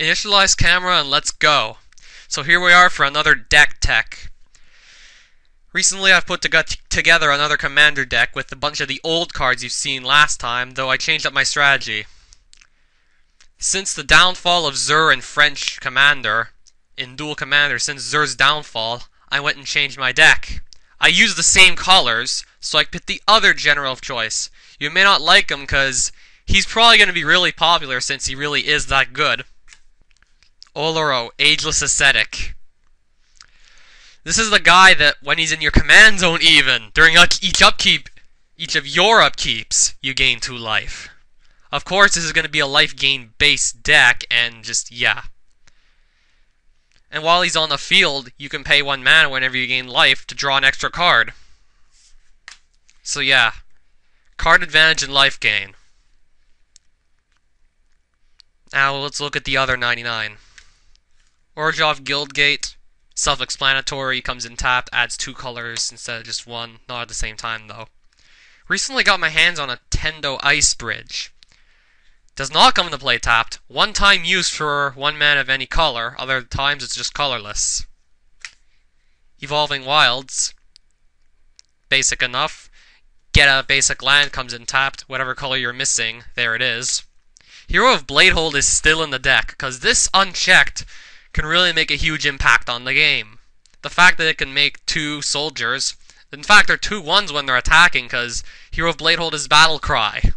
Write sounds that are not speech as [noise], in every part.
Initialize camera and let's go. So here we are for another deck tech. Recently I've put to together another commander deck with a bunch of the old cards you've seen last time, though I changed up my strategy. Since the downfall of Zur and French Commander, in Duel Commander, since Zur's downfall, I went and changed my deck. I used the same colors, so I picked the other general of choice. You may not like him because he's probably going to be really popular since he really is that good. Oloro, Ageless Ascetic. This is the guy that, when he's in your command zone even, during each upkeep, each of your upkeeps, you gain 2 life. Of course, this is going to be a life gain based deck, and just, yeah. And while he's on the field, you can pay 1 mana whenever you gain life to draw an extra card. So yeah, card advantage and life gain. Now let's look at the other 99. Orzhov Guildgate, self-explanatory, comes in tapped, adds two colors instead of just one, not at the same time though. Recently got my hands on a Tendo Ice Bridge. Does not come into play tapped, one time use for one man of any color, other times it's just colorless. Evolving Wilds, basic enough. Get a basic land, comes in tapped, whatever color you're missing, there it is. Hero of Bladehold is still in the deck, because this unchecked can really make a huge impact on the game. The fact that it can make two soldiers, in fact, they're two ones when they're attacking, because Hero of Bladehold is Battle Cry.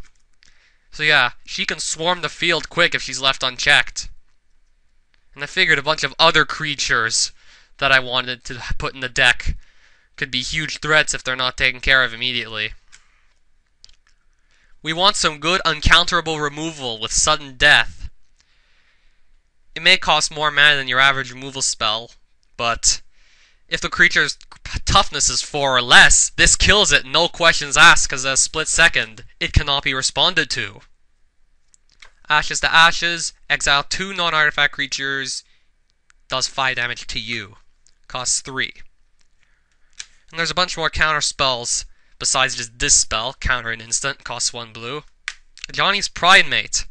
So yeah, she can swarm the field quick if she's left unchecked. And I figured a bunch of other creatures that I wanted to put in the deck could be huge threats if they're not taken care of immediately. We want some good uncounterable removal with sudden death. It may cost more mana than your average removal spell, but if the creature's toughness is 4 or less, this kills it, no questions asked, because a split second, it cannot be responded to. Ashes to Ashes, exile 2 non-artifact creatures, does 5 damage to you. Costs 3. And there's a bunch more counter spells, besides just this spell, counter an instant, costs 1 blue. Ajani's Pridemate.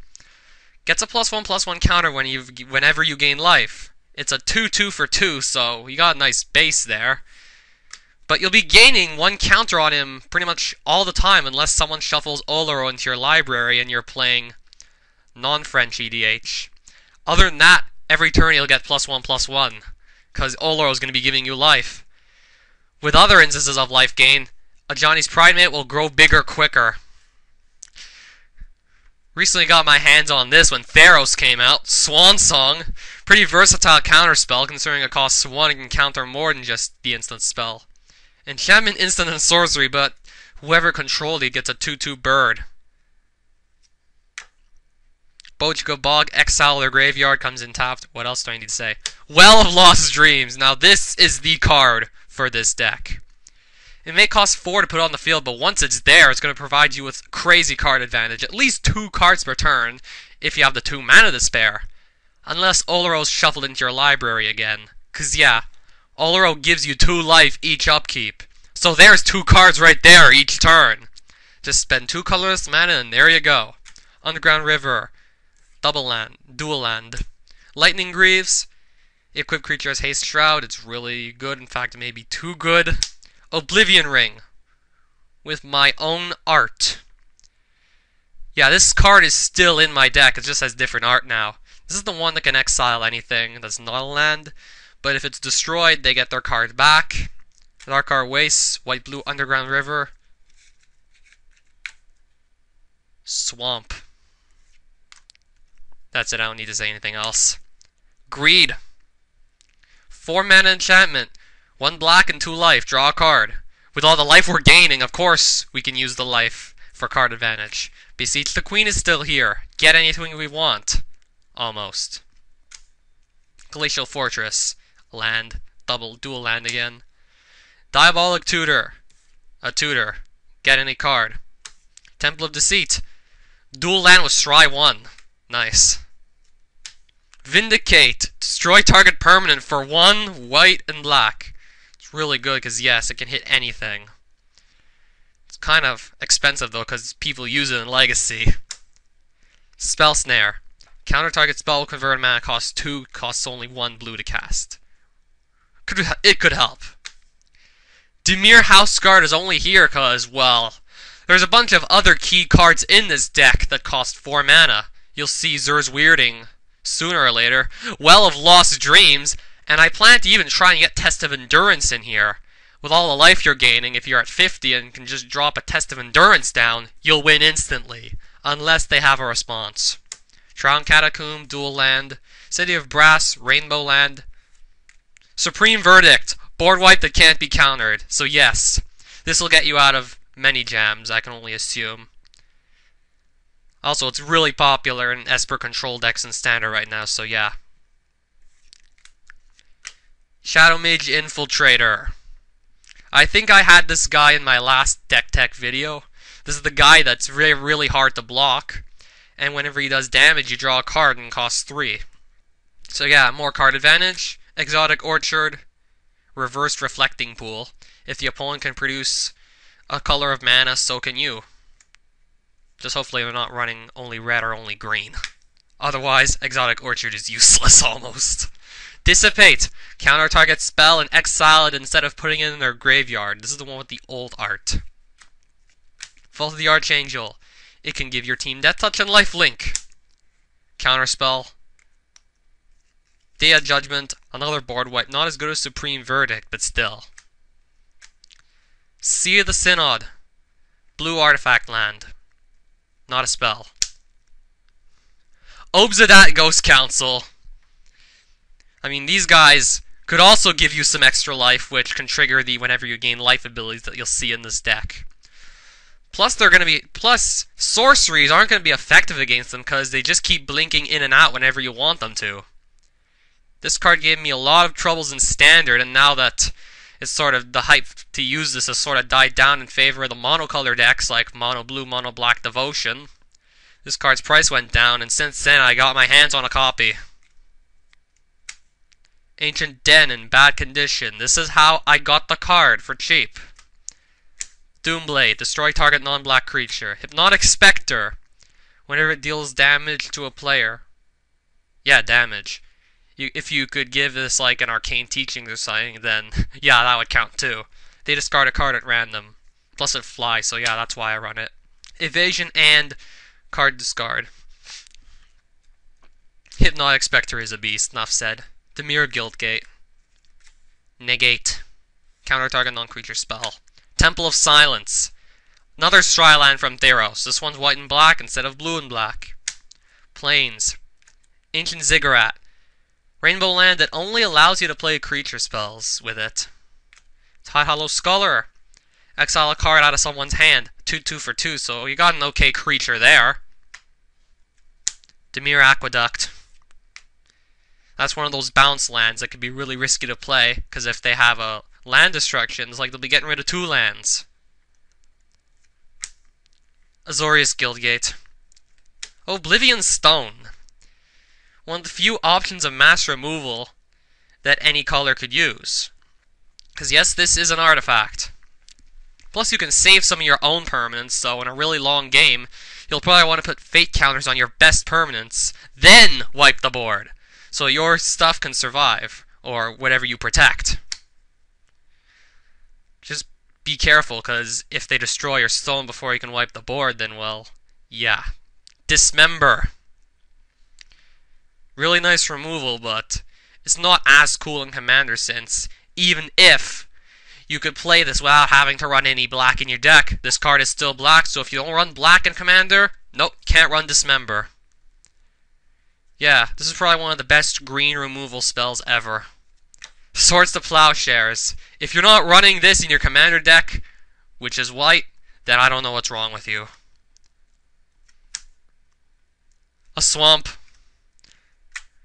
Gets a plus one plus one counter when you whenever you gain life. It's a 2-2 for 2, so you got a nice base there. But you'll be gaining one counter on him pretty much all the time unless someone shuffles Oloro into your library and you're playing non-French EDH. Other than that, every turn you'll get plus one plus one, because Oloro is going to be giving you life. With other instances of life gain, Ajani's Pridemate will grow bigger quicker. Recently got my hands on this when Theros came out. Swan Song. Pretty versatile counterspell, considering it costs one and counter more than just the instant spell. Enchantment, instant, and sorcery, but whoever controlled it gets a 2-2 bird. Bojuka Bog, exile their graveyard, comes in tapped. What else do I need to say? Well of Lost Dreams. Now this is the card for this deck. It may cost 4 to put on the field, but once it's there, it's going to provide you with crazy card advantage. At least 2 cards per turn, if you have the 2 mana to spare. Unless Oloro's shuffled into your library again. Cause yeah, Oloro gives you 2 life each upkeep. So there's 2 cards right there each turn. Just spend 2 colorless mana and there you go. Underground River. Double land. Dual land. Lightning Greaves. Equipped creature has Haste Shroud. It's really good. In fact, it may be too good. Oblivion Ring with my own art. Yeah, this card is still in my deck. It just has different art now. This is the one that can exile anything that's not a land. But if it's destroyed, they get their card back. Adarkar Wastes, White Blue Underground River. Swamp. That's it, I don't need to say anything else. Greed. Four mana enchantment. One black and two life. Draw a card. With all the life we're gaining, of course, we can use the life for card advantage. Beseech the Queen is still here. Get anything we want. Almost. Glacial Fortress. Land. Double, dual land again. Diabolic Tutor. A tutor. Get any card. Temple of Deceit. Dual land with Scry 1. Nice. Vindicate. Destroy target permanent for one, white, and black really good because, yes, it can hit anything. It's kind of expensive, though, because people use it in Legacy. Spell Snare. Counter target spell will convert mana cost 2, costs only 1 blue to cast. Could It could help. Dimir House Guard is only here because, well, there's a bunch of other key cards in this deck that cost 4 mana. You'll see Zur's Weirding sooner or later. Well of Lost Dreams, and I plan to even try and get Test of Endurance in here. With all the life you're gaining, if you're at 50 and can just drop a Test of Endurance down, you'll win instantly. Unless they have a response. Drowned Catacomb, Dual Land, City of Brass, Rainbow Land. Supreme Verdict, board wipe that can't be countered. So yes, this will get you out of many jams, I can only assume. Also, it's really popular in Esper control decks and standard right now, so yeah. Shadowmage Infiltrator. I think I had this guy in my last deck tech video. This is the guy that's really, really hard to block. And whenever he does damage, you draw a card and costs 3. So yeah, more card advantage. Exotic Orchard. Reversed Reflecting Pool. If the opponent can produce a color of mana, so can you. Just hopefully they're not running only red or only green. Otherwise, Exotic Orchard is useless [laughs] almost. Dissipate. Counter target spell and exile it instead of putting it in their graveyard. This is the one with the old art. Vault of the Archangel. It can give your team Death Touch and Life Link. Counter spell. Day of Judgment. Another board wipe. Not as good as Supreme Verdict, but still. Seat of the Synod. Blue artifact land. Not a spell. Obzedat Ghost Council. I mean, these guys could also give you some extra life, which can trigger the whenever you gain life abilities that you'll see in this deck. Plus, they're going to be plus sorceries aren't going to be effective against them because they just keep blinking in and out whenever you want them to. This card gave me a lot of troubles in standard, and now that it's sort of the hype to use this has sort of died down in favor of the monocolor decks like mono blue, mono black devotion. This card's price went down, and since then I got my hands on a copy. Ancient Den in bad condition. This is how I got the card for cheap. Doomblade. Destroy target non-black creature. Hypnotic Spectre. Whenever it deals damage to a player. Yeah, damage. You, if you could give this like an arcane teaching or something, then [laughs] yeah, that would count too. They discard a card at random. Plus it flies, so yeah, that's why I run it. Evasion and card discard. Hypnotic Spectre is a beast, enough said. Dimir Guildgate. Negate. Counter target non-creature spell. Temple of Silence. Another Stryland from Theros. This one's white and black instead of blue and black. Plains. Ancient Ziggurat. Rainbow land that only allows you to play creature spells with it. Tidehollow Sculler. Exile a card out of someone's hand. 2 2 for 2, so you got an okay creature there. Dimir Aqueduct. That's one of those bounce lands that could be really risky to play, because if they have a land destruction, it's like they'll be getting rid of two lands. Azorius Guildgate. Oblivion Stone. One of the few options of mass removal that any color could use. Because yes, this is an artifact. Plus you can save some of your own permanents, so in a really long game, you'll probably want to put fate counters on your best permanents, then wipe the board so your stuff can survive, or whatever you protect. Just be careful, because if they destroy your stone before you can wipe the board, then, well, yeah. Dismember. Really nice removal, but it's not as cool in Commander since even if you could play this without having to run any black in your deck, this card is still black, so if you don't run black in Commander, nope, can't run Dismember. Yeah, this is probably one of the best green removal spells ever. Swords to Plowshares. If you're not running this in your commander deck, which is white, then I don't know what's wrong with you. A swamp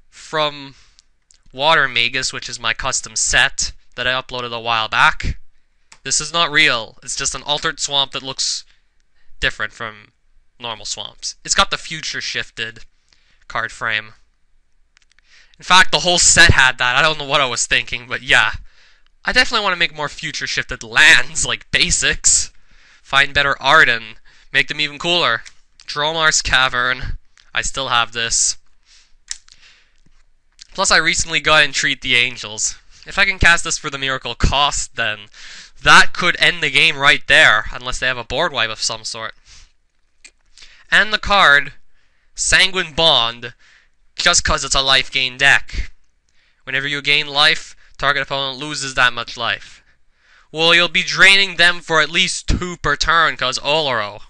from Water Magus, which is my custom set that I uploaded a while back. This is not real. It's just an altered swamp that looks different from normal swamps. It's got the future shifted card frame. In fact, the whole set had that. I don't know what I was thinking, but yeah. I definitely want to make more future shifted lands, like basics. Find better art and make them even cooler. Dromar's Cavern. I still have this. Plus, I recently got Entreat the Angels. If I can cast this for the Miracle Cost, then that could end the game right there, unless they have a board wipe of some sort. And the card, Sanguine Bond, just because it's a life gain deck. Whenever you gain life, target opponent loses that much life. Well, you'll be draining them for at least two per turn, because Oloro.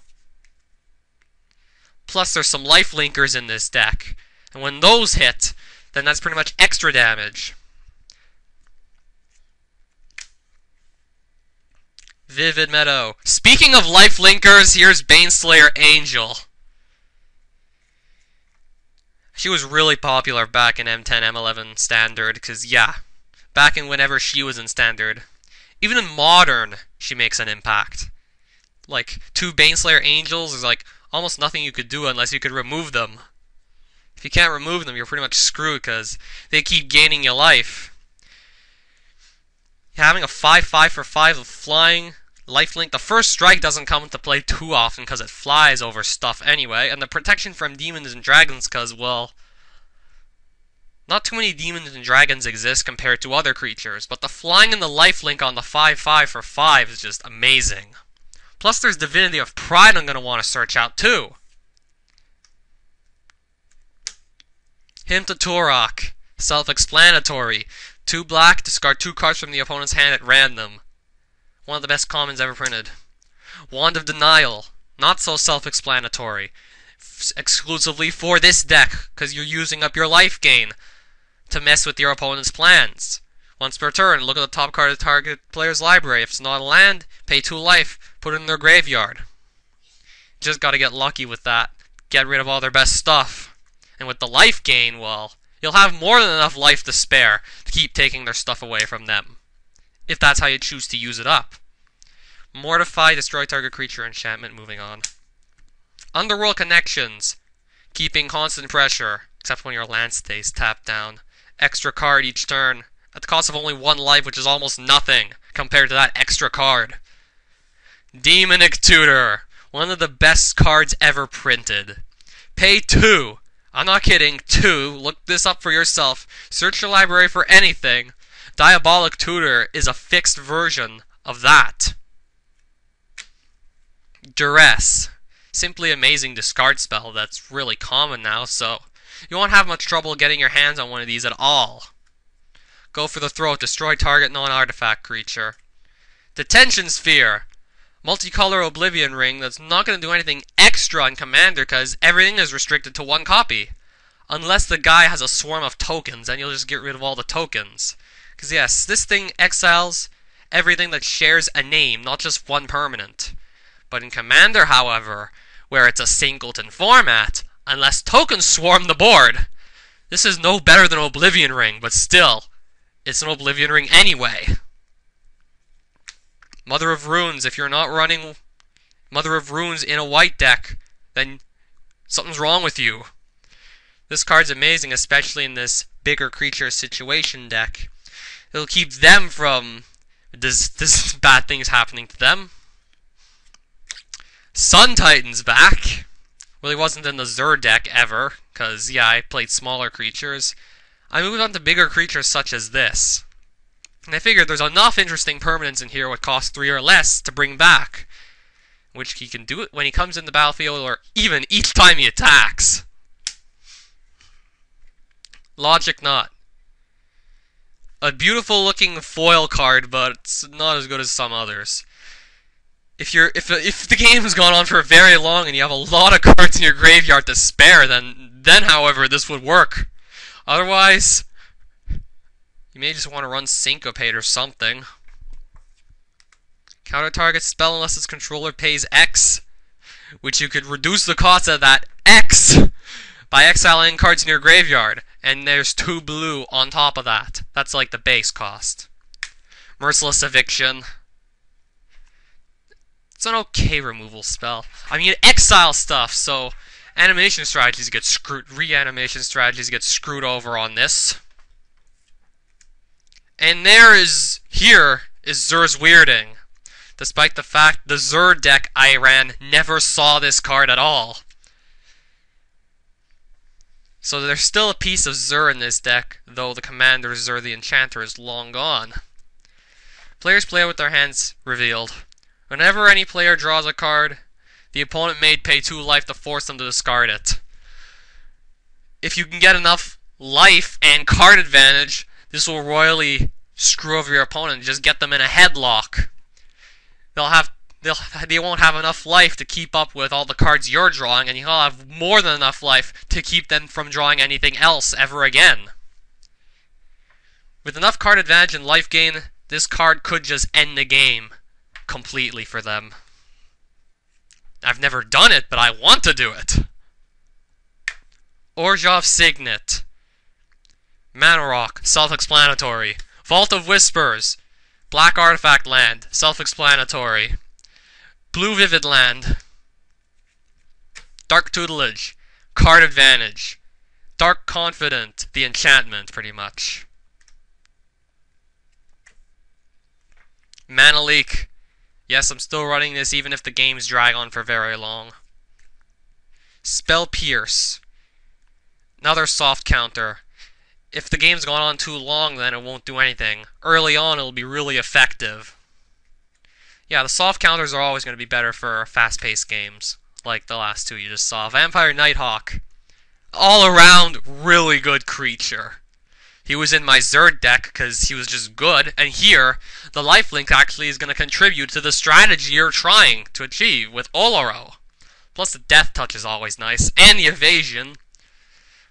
Plus, there's some life linkers in this deck. And when those hit, then that's pretty much extra damage. Vivid Meadow. Speaking of life linkers, here's Baneslayer Angel. She was really popular back in M10, M11 Standard, because, yeah, back in whenever she was in Standard. Even in Modern, she makes an impact. Like, two Baneslayer Angels is like almost nothing you could do unless you could remove them. If you can't remove them, you're pretty much screwed because they keep gaining your life. Having a 5-5 for 5 of flying, lifelink, the first strike doesn't come into play too often because it flies over stuff anyway, and the protection from demons and dragons because, well, not too many demons and dragons exist compared to other creatures, but the flying and the lifelink on the 5-5 for 5 is just amazing. Plus there's Divinity of Pride I'm going to want to search out too. Hymn to Tourach. Self-explanatory. Two black, discard two cards from the opponent's hand at random. One of the best commons ever printed. Wand of Denial. Not so self-explanatory. Exclusively for this deck, because you're using up your life gain to mess with your opponent's plans. Once per turn, look at the top card of the target player's library. If it's not a land, pay two life, put it in their graveyard. Just gotta get lucky with that. Get rid of all their best stuff. And with the life gain, well, you'll have more than enough life to spare to keep taking their stuff away from them. If that's how you choose to use it up. Mortify, destroy target creature, enchantment, moving on. Underworld Connections. Keeping constant pressure, except when your land stays tapped down. Extra card each turn, at the cost of only one life, which is almost nothing compared to that extra card. Demonic Tutor, one of the best cards ever printed. Pay two I'm not kidding. Two, look this up for yourself. Search your library for anything. Diabolic Tutor is a fixed version of that. Duress. Simply amazing discard spell that's really common now, so you won't have much trouble getting your hands on one of these at all. Go for the throat. Destroy target non-artifact creature. Detention Sphere. Multicolor Oblivion Ring that's not going to do anything extra on Commander because everything is restricted to one copy. Unless the guy has a swarm of tokens, and you'll just get rid of all the tokens. Because yes, this thing exiles everything that shares a name, not just one permanent. But in Commander, however, where it's a singleton format, unless tokens swarm the board, this is no better than Oblivion Ring, but still, it's an Oblivion Ring anyway. Mother of Runes, if you're not running Mother of Runes in a white deck, then something's wrong with you. This card's amazing, especially in this bigger creature situation deck. It'll keep them from this, this bad things happening to them. Sun Titan's back. Well, he wasn't in the Zur deck ever, because, yeah, I played smaller creatures. I moved on to bigger creatures such as this. And I figured there's enough interesting permanents in here with cost 3 or less to bring back. Which he can do it when he comes in the battlefield or even each time he attacks. Logic Knot. A beautiful looking foil card, but it's not as good as some others. If you're if if the game has gone on for very long and you have a lot of cards in your graveyard to spare, then then however this would work. Otherwise, you may just want to run Syncopate or something. Counter target spell unless its controller pays X, which you could reduce the cost of that X by exiling cards in your graveyard. And there's two blue on top of that. That's like the base cost. Merciless Eviction. It's an okay removal spell. I mean, exile stuff, so animation strategies get screwed, reanimation strategies get screwed over on this. And there is, here, is Zur's Weirding. Despite the fact the Zur deck I ran never saw this card at all. So there's still a piece of Zur in this deck, though the commander Zur the Enchanter is long gone. Players play with their hands revealed. Whenever any player draws a card, the opponent may pay 2 life to force them to discard it. If you can get enough life and card advantage, this will royally screw over your opponent. Just get them in a headlock. They'll have they'll [laughs] they won't have enough life to keep up with all the cards you're drawing, and you'll have more than enough life to keep them from drawing anything else ever again. With enough card advantage and life gain, this card could just end the game completely for them. I've never done it, but I want to do it. Orzhov Signet. Mana Rock, self-explanatory. Vault of Whispers. Black Artifact Land, self-explanatory. Blue Vivid Land. Dark Tutelage. Card Advantage. Dark Confidant. the enchantment, pretty much. Mana Leak. Yes, I'm still running this even if the games drag on for very long. Spell Pierce. Another soft counter. If the game's gone on too long, then it won't do anything. Early on, it'll be really effective. Yeah, the soft counters are always going to be better for fast-paced games, like the last two you just saw. Vampire Nighthawk. All around, really good creature. He was in my Zerd deck because he was just good, and here, the lifelink actually is going to contribute to the strategy you're trying to achieve with Oloro. Plus the death touch is always nice, and the evasion.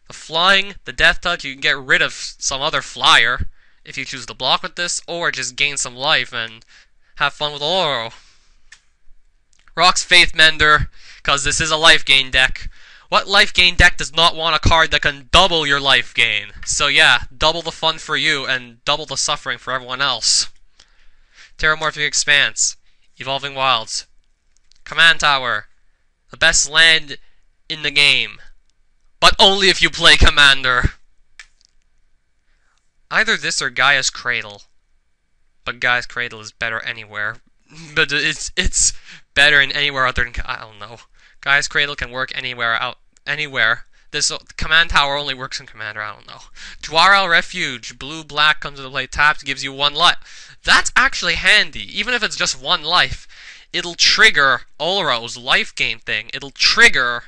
The flying, the death touch, you can get rid of some other flyer if you choose to block with this, or just gain some life and have fun with Oloro. Rhox Faithmender, because this is a life gain deck. What life gain deck does not want a card that can double your life gain? So yeah, double the fun for you and double the suffering for everyone else. Terramorphic Expanse, Evolving Wilds, Command Tower, the best land in the game. But only if you play Commander. Either this or Gaea's Cradle. But Guy's Cradle is better anywhere. [laughs] But it's it's better in anywhere other than I don't know. Guy's Cradle can work anywhere out anywhere. This command tower only works in Commander. I don't know. Jwar Isle Refuge, blue black comes into play tapped, gives you one life. That's actually handy, even if it's just one life. It'll trigger Oloro's life gain thing. It'll trigger.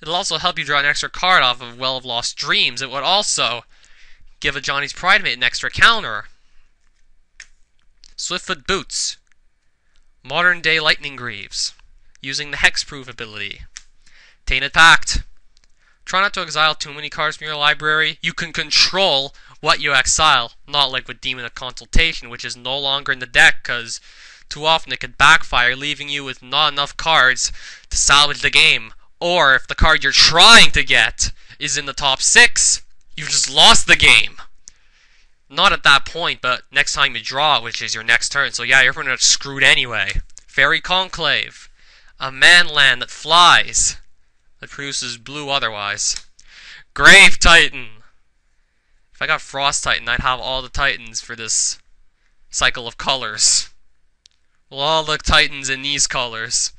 It'll also help you draw an extra card off of Well of Lost Dreams. It would also give Ajani's Pridemate an extra counter. Swiftfoot Boots. Modern day Lightning Greaves using the Hexproof ability. Tainted Pact. Try not to exile too many cards from your library. You can control what you exile, not like with Demonic Consultation, which is no longer in the deck because too often it could backfire, leaving you with not enough cards to salvage the game. Or if the card you're trying to get is in the top six, you've just lost the game. Not at that point, but next time you draw, which is your next turn. So yeah, you're pretty much screwed anyway. Faerie Conclave a manland that flies, that produces blue otherwise. Grave Titan! If I got Frost Titan, I'd have all the Titans for this cycle of colors. Well, all the Titans in these colors.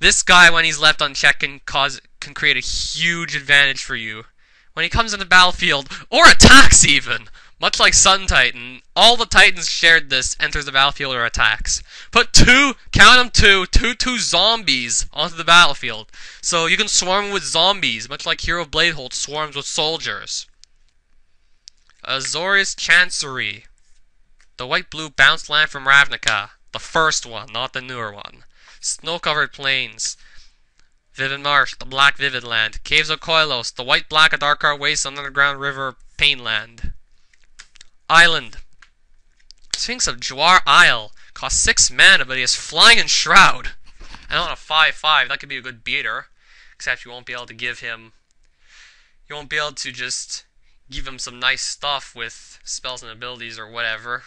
This guy, when he's left unchecked, can cause can create a huge advantage for you. When he comes in the battlefield, or attacks even, much like Sun Titan, all the Titans shared this enters the battlefield or attacks. Put two, count them two, two, two zombies onto the battlefield. So you can swarm with zombies, much like Hero Bladehold swarms with soldiers. Azorius Chancery. The white-blue bounce land from Ravnica. The first one, not the newer one. Snow-covered plains. Vivid Marsh, the black Vivid Land. Caves of Koilos, the white-black Adarkar Waste Underground River Painland. Island. Sphinx of Jwar Isle. Costs 6 mana, but he has Flying and Shroud. And on a 5-5, that could be a good beater. Except you won't be able to give him... You won't be able to just give him some nice stuff with spells and abilities or whatever.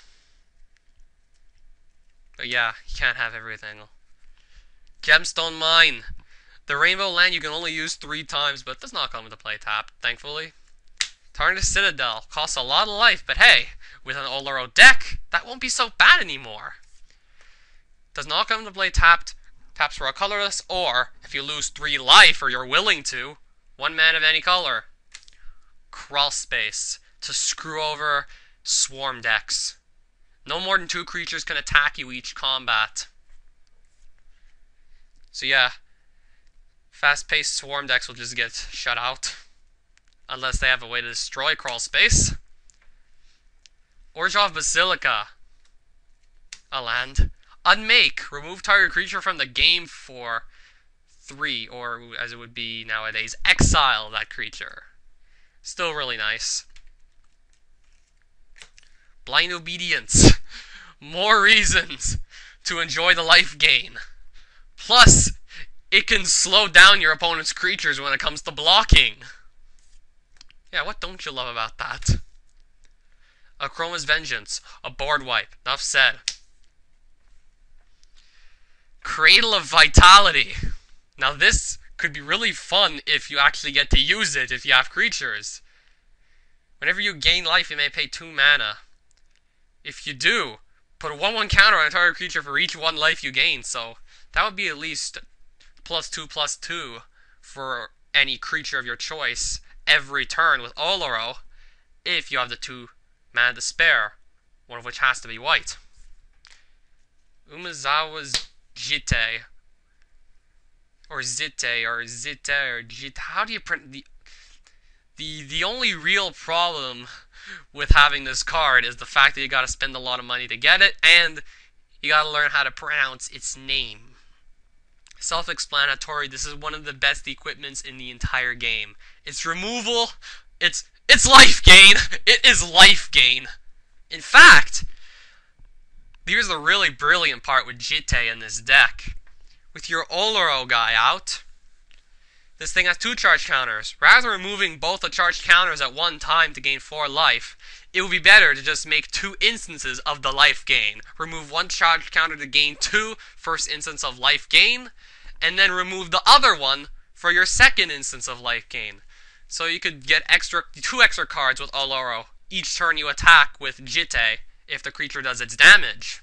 But yeah, you can't have everything. Gemstone Mine. The Rainbow Land you can only use three times, but does not come into play tapped, thankfully. Tarnished Citadel costs a lot of life, but hey, with an Oloro deck, that won't be so bad anymore. Does not come into play tapped, taps for a colorless, or, if you lose 3 life or you're willing to, 1 man of any color. crawl space to screw over swarm decks. No more than two creatures can attack you each combat. So yeah, fast-paced swarm decks will just get shut out. Unless they have a way to destroy crawl space. Orzhov Basilica. A land. Unmake. Remove target creature from the game for three, or as it would be nowadays, exile that creature. Still really nice. Blind Obedience. [laughs] More reasons to enjoy the life gain. Plus, it can slow down your opponent's creatures when it comes to blocking. Yeah, what don't you love about that? Akroma's Vengeance, a board wipe. Enough said. Cradle of Vitality. Now this could be really fun if you actually get to use it if you have creatures. Whenever you gain life, you may pay 2 mana. If you do, put a 1-1 counter on a target creature for each 1 life you gain, so that would be at least plus 2 plus 2 for any creature of your choice every turn with Oloro if you have the 2 mana to spare, one of which has to be white. Umezawa's Jitte or Zitte or Zitte or Jitte. How do you print the the the only real problem with having this card is the fact that you got to spend a lot of money to get it and you got to learn how to pronounce its name. Self-explanatory, this is one of the best equipments in the entire game. Its removal, it's it's life gain. It is life gain. In fact, here's the really brilliant part with Jitte in this deck. With your Oloro guy out, this thing has two charge counters. Rather than removing both the charge counters at one time to gain 4 life, it would be better to just make two instances of the life gain. Remove one charge counter to gain two first instance of life gain, and then remove the other one for your second instance of life gain. So you could get extra two extra cards with Oloro each turn you attack with Jitte if the creature does its damage.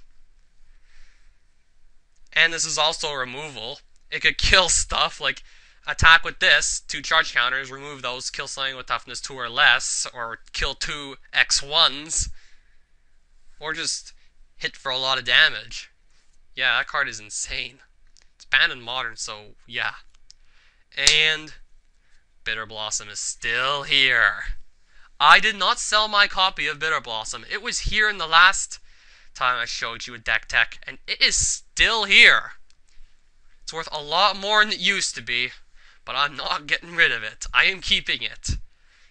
And this is also removal. It could kill stuff like attack with this, two charge counters, remove those, kill something with toughness 2 or less, or kill two X1s, or just hit for a lot of damage. Yeah, that card is insane. It's banned in Modern, so yeah. And Bitter Blossom is still here. I did not sell my copy of Bitter Blossom. It was here in the last time I showed you a deck tech, and it is still here. It's worth a lot more than it used to be, but I'm not getting rid of it. I am keeping it.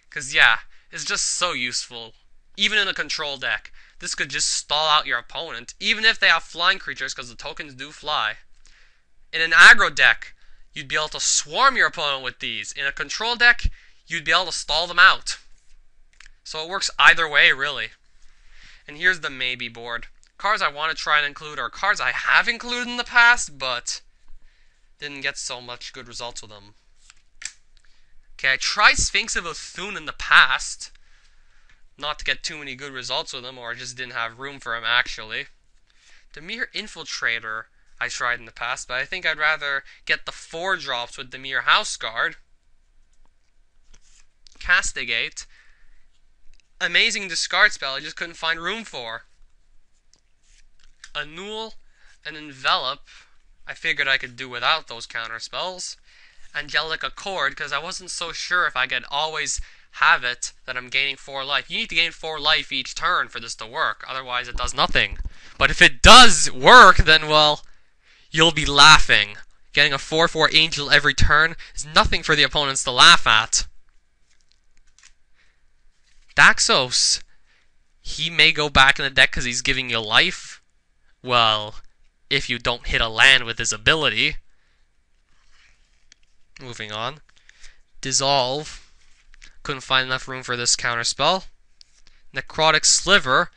Because, yeah, it's just so useful. Even in a control deck, this could just stall out your opponent, even if they have flying creatures, because the tokens do fly. In an aggro deck, you'd be able to swarm your opponent with these. In a control deck, you'd be able to stall them out. So it works either way, really. And here's the maybe board. Cards I want to try and include are cards I have included in the past, but didn't get so much good results with them. Okay, I tried Sphinx of Uthuun in the past. Not to get too many good results with him, or I just didn't have room for him, actually. Dimir Infiltrator I tried in the past, but I think I'd rather get the four drops with Dimir House Guard. Castigate. Amazing discard spell I just couldn't find room for. Annul and Envelop. I figured I could do without those counter spells. Angelic Accord, because I wasn't so sure if I could always have it that I'm gaining 4 life. You need to gain 4 life each turn for this to work, otherwise it does nothing. But if it does work, then, well, you'll be laughing. Getting a 4-4 Angel every turn is nothing for the opponents to laugh at. Daxos, he may go back in the deck because he's giving you life. Well, if you don't hit a land with his ability. Moving on. Dissolve. Couldn't find enough room for this counter spell. Necrotic Sliver.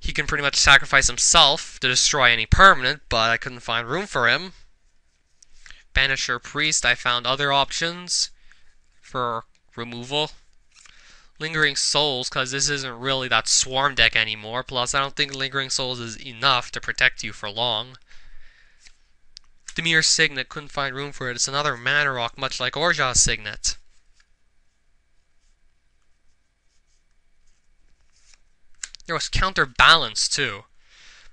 He can pretty much sacrifice himself to destroy any permanent, but I couldn't find room for him. Banisher Priest, I found other options for removal. Lingering Souls, because this isn't really that swarm deck anymore. Plus, I don't think Lingering Souls is enough to protect you for long. Dimir Signet couldn't find room for it. It's another mana rock, much like Orzhov's Signet. There was counterbalance too.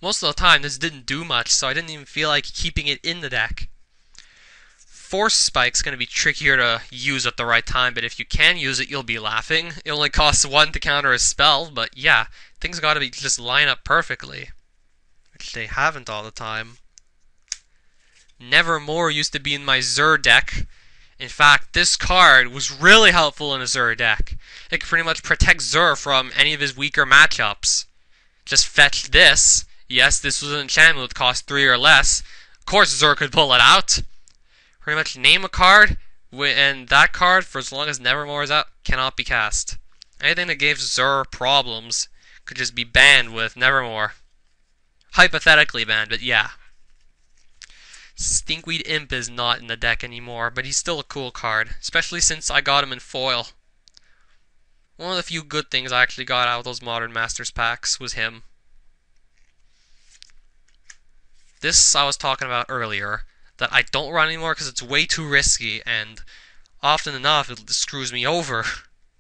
Most of the time this didn't do much, so I didn't even feel like keeping it in the deck. Force Spike's going to be trickier to use at the right time, but if you can use it, you'll be laughing. It only costs [laughs] one to counter a spell, but yeah, things got to be just line up perfectly. Which they haven't all the time. Nevermore used to be in my Zur deck. In fact, this card was really helpful in a Zur deck. It could pretty much protect Zur from any of his weaker matchups. Just fetch this. Yes, this was an enchantment that cost 3 or less. Of course, Zur could pull it out pretty much name a card, and that card, for as long as Nevermore is out, cannot be cast. Anything that gives Zur problems could just be banned with Nevermore. Hypothetically banned, but yeah. Stinkweed Imp is not in the deck anymore, but he's still a cool card, especially since I got him in foil. One of the few good things I actually got out of those Modern Masters packs was him. This I was talking about earlier that I don't run anymore because it's way too risky, and often enough it screws me over.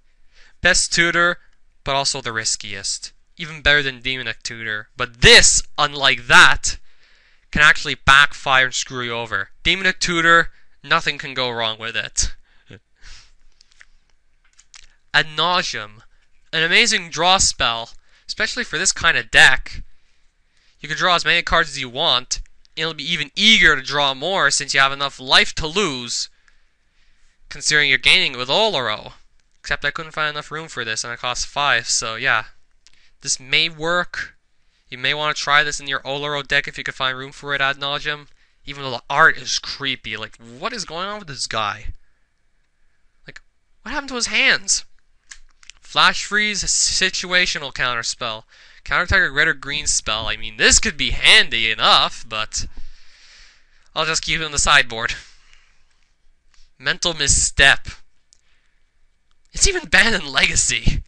[laughs] Best tutor, but also the riskiest. Even better than Demonic Tutor. But this, unlike that, can actually backfire and screw you over. Demonic Tutor, nothing can go wrong with it. [laughs] Ad nauseam. An amazing draw spell, especially for this kind of deck. You can draw as many cards as you want, and you'll be even eager to draw more since you have enough life to lose, considering you're gaining with Oloro. Except I couldn't find enough room for this, and it costs 5, so yeah. This may work. You may want to try this in your Oloro deck if you can find room for it ad nauseam. Even though the art is creepy. Like, what is going on with this guy? Like, what happened to his hands? Flash Freeze, situational counterspell. Counter target red or green spell. I mean, this could be handy enough, but I'll just keep it on the sideboard. Mental misstep. It's even banned in Legacy.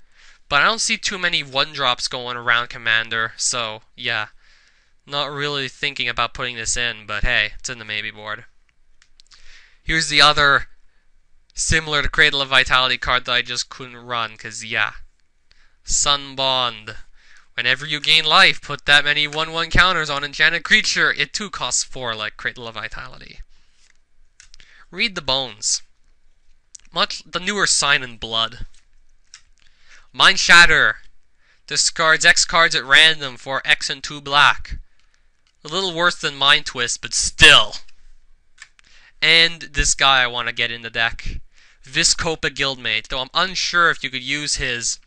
But I don't see too many one drops going around Commander, so yeah. Not really thinking about putting this in, but hey, it's in the maybe board. Here's the other similar to Cradle of Vitality card that I just couldn't run, because yeah. Sunbond. Whenever you gain life, put that many 1-1 counters on enchanted creature. It too costs 4 like Cradle of Vitality. Read the Bones. Much the newer Sign in Blood. Mind Shatter. Discards X cards at random for X and 2 black. A little worse than Mind Twist, but still. And this guy I want to get in the deck. Vizkopa Guildmage, though I'm unsure if you could use his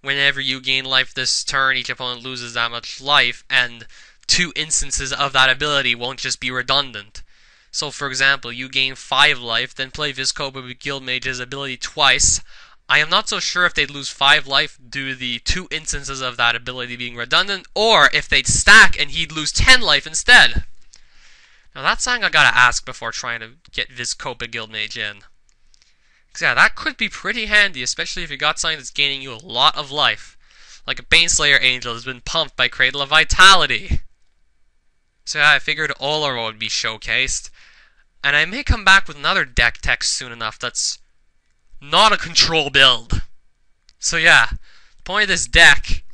whenever you gain life this turn, each opponent loses that much life, and two instances of that ability won't just be redundant. So, for example, you gain 5 life, then play with Guildmage's ability twice. I am not so sure if they'd lose 5 life due to the two instances of that ability being redundant, or if they'd stack and he'd lose 10 life instead. Now, that's something I gotta ask before trying to get Vizkopa Guildmage in. Because, yeah, that could be pretty handy, especially if you got something that's gaining you a lot of life. Like a Baneslayer Angel that's been pumped by Cradle of Vitality. So yeah, I figured Oloro would be showcased. And I may come back with another deck text soon enough that's not a control build. So yeah, the point of this deck,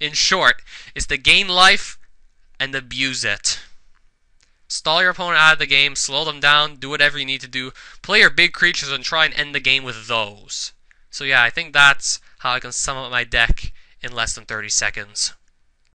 in short, is to gain life and abuse it. Stall your opponent out of the game, slow them down, do whatever you need to do. Play your big creatures and try and end the game with those. So yeah, I think that's how I can sum up my deck in less than 30 seconds.